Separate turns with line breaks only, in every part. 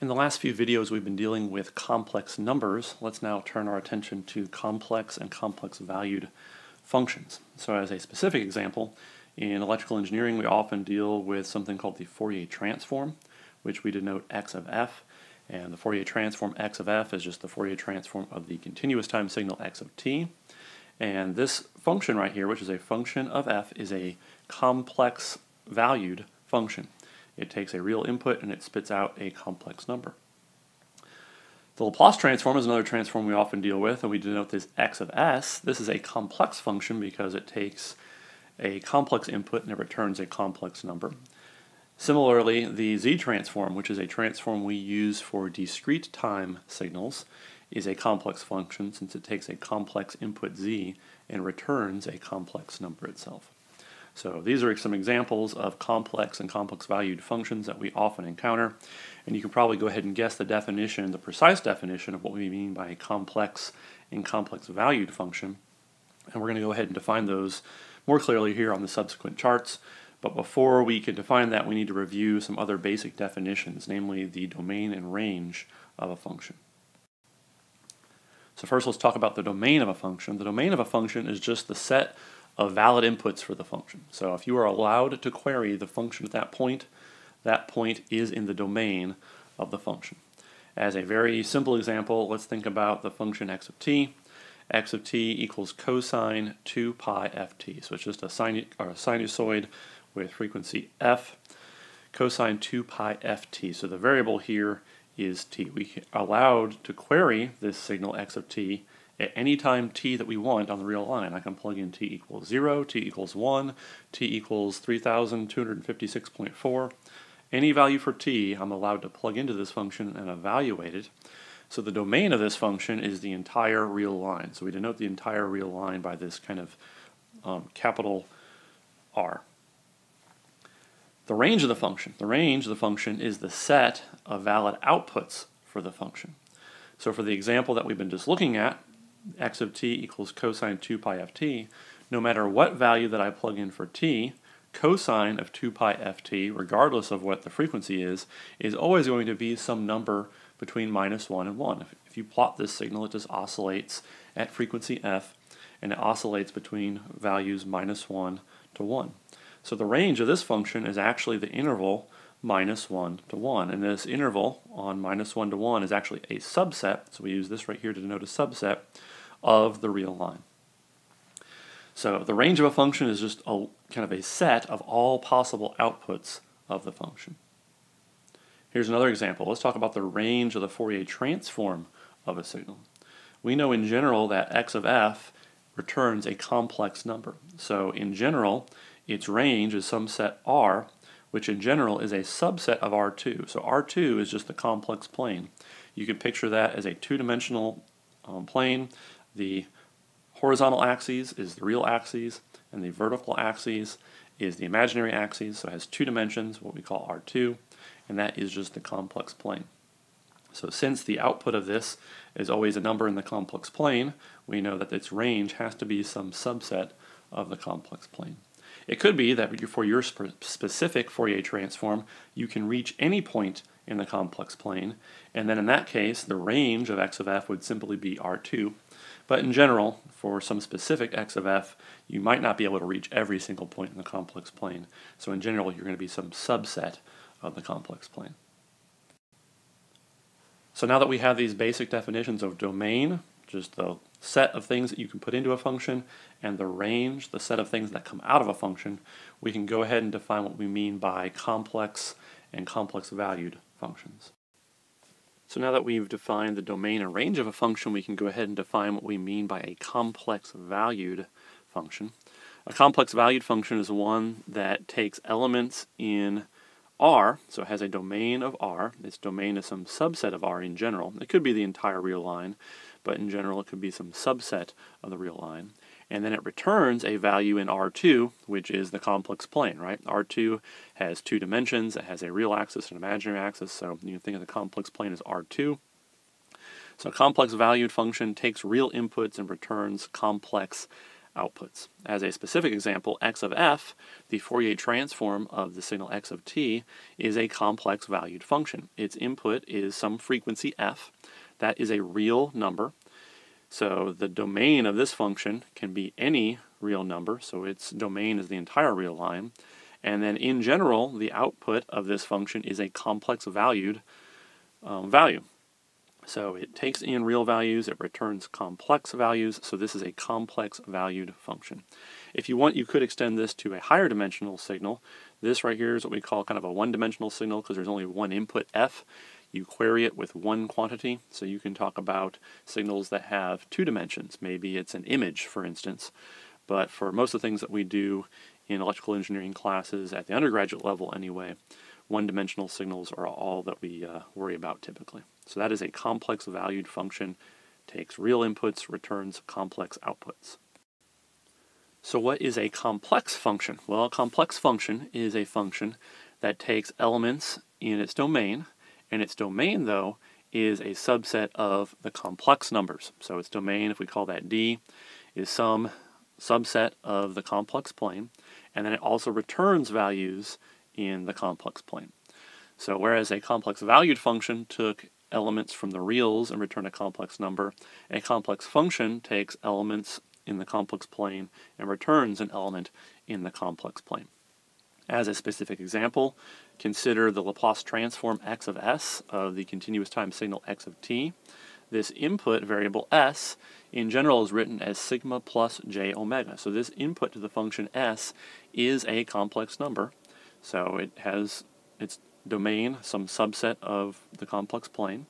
In the last few videos we've been dealing with complex numbers. Let's now turn our attention to complex and complex valued functions. So as a specific example, in electrical engineering we often deal with something called the Fourier transform, which we denote x of f. And the Fourier transform x of f is just the Fourier transform of the continuous time signal x of t. And this function right here, which is a function of f, is a complex valued function. It takes a real input and it spits out a complex number. The Laplace transform is another transform we often deal with, and we denote this x of s. This is a complex function because it takes a complex input and it returns a complex number. Similarly, the z transform, which is a transform we use for discrete time signals, is a complex function since it takes a complex input z and returns a complex number itself. So these are some examples of complex and complex valued functions that we often encounter. And you can probably go ahead and guess the definition, the precise definition of what we mean by a complex and complex valued function. And we're going to go ahead and define those more clearly here on the subsequent charts. But before we can define that, we need to review some other basic definitions, namely the domain and range of a function. So first let's talk about the domain of a function. The domain of a function is just the set of valid inputs for the function. So if you are allowed to query the function at that point, that point is in the domain of the function. As a very simple example, let's think about the function x of t. x of t equals cosine 2 pi ft. So it's just a, sinu a sinusoid with frequency f, cosine 2 pi ft. So the variable here is t. We are allowed to query this signal x of t at any time t that we want on the real line. I can plug in t equals 0, t equals 1, t equals 3256.4. Any value for t, I'm allowed to plug into this function and evaluate it. So the domain of this function is the entire real line. So we denote the entire real line by this kind of um, capital R. The range of the function. The range of the function is the set of valid outputs for the function. So for the example that we've been just looking at, x of t equals cosine 2 pi ft, no matter what value that I plug in for t, cosine of 2 pi ft, regardless of what the frequency is, is always going to be some number between minus 1 and 1. If, if you plot this signal, it just oscillates at frequency f, and it oscillates between values minus 1 to 1. So the range of this function is actually the interval minus 1 to 1. And this interval on minus 1 to 1 is actually a subset, so we use this right here to denote a subset of the real line. So the range of a function is just a kind of a set of all possible outputs of the function. Here's another example. Let's talk about the range of the Fourier transform of a signal. We know in general that x of f returns a complex number. So in general, its range is some set r which in general is a subset of R2. So R2 is just the complex plane. You can picture that as a two-dimensional um, plane. The horizontal axis is the real axis, and the vertical axis is the imaginary axis. So it has two dimensions, what we call R2, and that is just the complex plane. So since the output of this is always a number in the complex plane, we know that its range has to be some subset of the complex plane. It could be that for your specific Fourier transform, you can reach any point in the complex plane, and then in that case, the range of x of f would simply be R2. But in general, for some specific x of f, you might not be able to reach every single point in the complex plane. So in general, you're going to be some subset of the complex plane. So now that we have these basic definitions of domain, just the set of things that you can put into a function, and the range, the set of things that come out of a function, we can go ahead and define what we mean by complex and complex valued functions. So now that we've defined the domain and range of a function, we can go ahead and define what we mean by a complex valued function. A complex valued function is one that takes elements in R, so it has a domain of R. Its domain is some subset of R in general. It could be the entire real line, but in general it could be some subset of the real line. And then it returns a value in R2, which is the complex plane, right? R2 has two dimensions. It has a real axis and an imaginary axis, so you can think of the complex plane as R2. So a complex valued function takes real inputs and returns complex outputs. As a specific example, x of f, the Fourier transform of the signal x of t, is a complex valued function. Its input is some frequency f. That is a real number. So the domain of this function can be any real number, so its domain is the entire real line. And then in general, the output of this function is a complex valued um, value. So it takes in real values, it returns complex values, so this is a complex valued function. If you want, you could extend this to a higher dimensional signal. This right here is what we call kind of a one-dimensional signal because there's only one input f. You query it with one quantity, so you can talk about signals that have two dimensions. Maybe it's an image, for instance. But for most of the things that we do in electrical engineering classes at the undergraduate level anyway, one-dimensional signals are all that we uh, worry about typically. So that is a complex valued function, takes real inputs, returns complex outputs. So what is a complex function? Well, a complex function is a function that takes elements in its domain, and its domain, though, is a subset of the complex numbers. So its domain, if we call that D, is some subset of the complex plane, and then it also returns values in the complex plane. So whereas a complex valued function took elements from the reals and returned a complex number, a complex function takes elements in the complex plane and returns an element in the complex plane. As a specific example, consider the Laplace transform x of s of the continuous time signal x of t. This input variable s in general is written as sigma plus j omega. So this input to the function s is a complex number so it has its domain, some subset of the complex plane.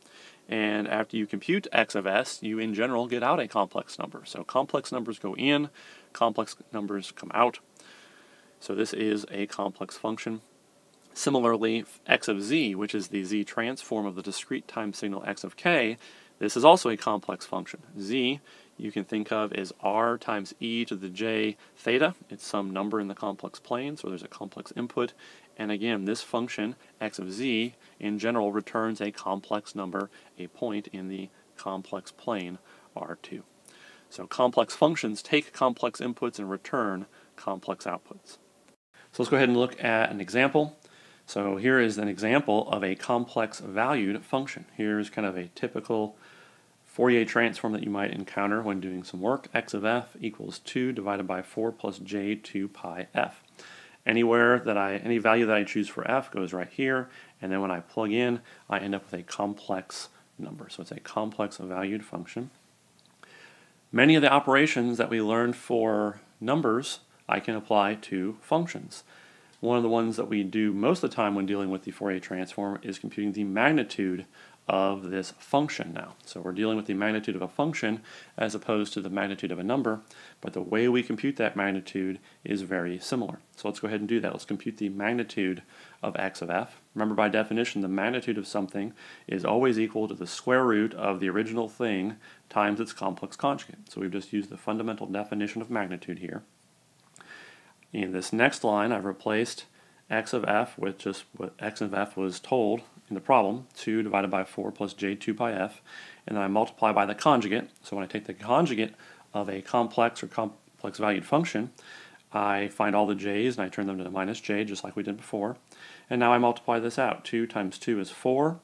And after you compute x of s, you in general get out a complex number. So complex numbers go in, complex numbers come out. So this is a complex function. Similarly, x of z, which is the z transform of the discrete time signal x of k, this is also a complex function. z you can think of as r times e to the j theta. It's some number in the complex plane, so there's a complex input. And again, this function, x of z, in general returns a complex number, a point in the complex plane, r2. So complex functions take complex inputs and return complex outputs. So let's go ahead and look at an example. So here is an example of a complex valued function. Here's kind of a typical Fourier transform that you might encounter when doing some work, x of f equals 2 divided by 4 plus j 2 pi f. Anywhere that I, any value that I choose for f goes right here, and then when I plug in, I end up with a complex number. So it's a complex valued function. Many of the operations that we learned for numbers I can apply to functions. One of the ones that we do most of the time when dealing with the Fourier transform is computing the magnitude of this function now. So we're dealing with the magnitude of a function as opposed to the magnitude of a number, but the way we compute that magnitude is very similar. So let's go ahead and do that. Let's compute the magnitude of x of f. Remember by definition, the magnitude of something is always equal to the square root of the original thing times its complex conjugate. So we've just used the fundamental definition of magnitude here. In this next line, I've replaced x of f with just what x of f was told in the problem, 2 divided by 4 plus j2 pi f, and then I multiply by the conjugate. So when I take the conjugate of a complex or complex valued function, I find all the j's and I turn them to the minus j just like we did before. And now I multiply this out. 2 times 2 is 4.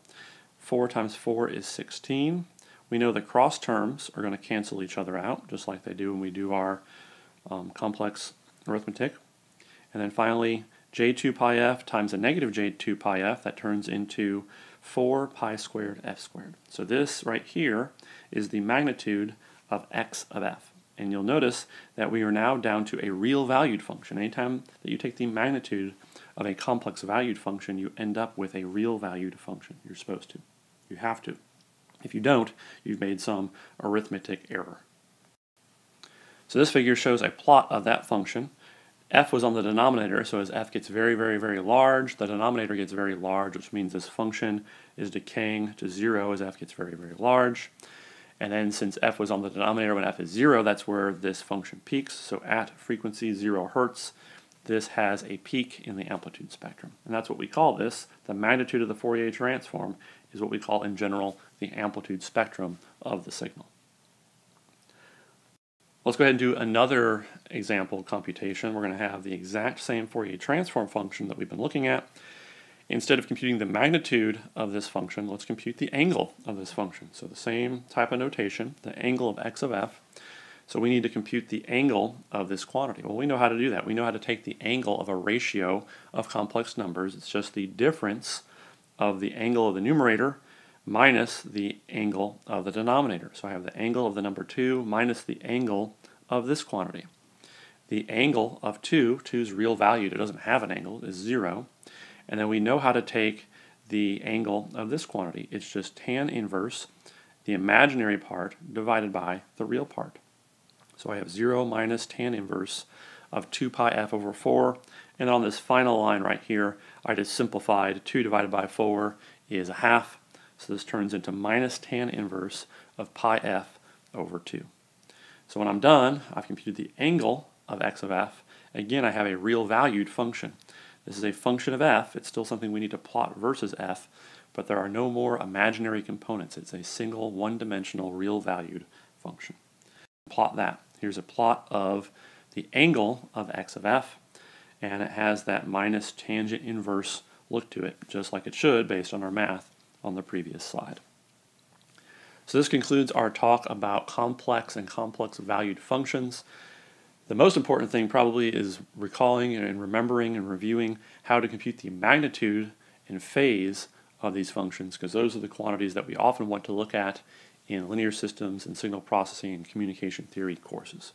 4 times 4 is 16. We know the cross terms are going to cancel each other out, just like they do when we do our um, complex arithmetic. And then finally, j2 pi f times a negative j2 pi f, that turns into 4 pi squared f squared. So this right here is the magnitude of x of f. And you'll notice that we are now down to a real valued function. Anytime that you take the magnitude of a complex valued function, you end up with a real valued function. You're supposed to. You have to. If you don't, you've made some arithmetic error. So this figure shows a plot of that function f was on the denominator, so as f gets very, very, very large, the denominator gets very large, which means this function is decaying to 0 as f gets very, very large. And then since f was on the denominator when f is 0, that's where this function peaks. So at frequency 0 hertz, this has a peak in the amplitude spectrum. And that's what we call this. The magnitude of the Fourier transform is what we call in general the amplitude spectrum of the signal. Let's go ahead and do another example computation. We're going to have the exact same Fourier transform function that we've been looking at. Instead of computing the magnitude of this function, let's compute the angle of this function. So the same type of notation, the angle of x of f. So we need to compute the angle of this quantity. Well, we know how to do that. We know how to take the angle of a ratio of complex numbers. It's just the difference of the angle of the numerator minus the angle of the denominator. So I have the angle of the number 2 minus the angle of this quantity. The angle of 2, 2 is real valued, it doesn't have an angle, is 0. And then we know how to take the angle of this quantity. It's just tan inverse the imaginary part divided by the real part. So I have 0 minus tan inverse of 2 pi f over 4. And on this final line right here, I just simplified 2 divided by 4 is a half. So this turns into minus tan inverse of pi f over 2. So when I'm done, I've computed the angle of x of f. Again, I have a real valued function. This is a function of f. It's still something we need to plot versus f, but there are no more imaginary components. It's a single one-dimensional real valued function. Plot that. Here's a plot of the angle of x of f, and it has that minus tangent inverse look to it, just like it should based on our math on the previous slide. So this concludes our talk about complex and complex valued functions. The most important thing probably is recalling and remembering and reviewing how to compute the magnitude and phase of these functions because those are the quantities that we often want to look at in linear systems and signal processing and communication theory courses.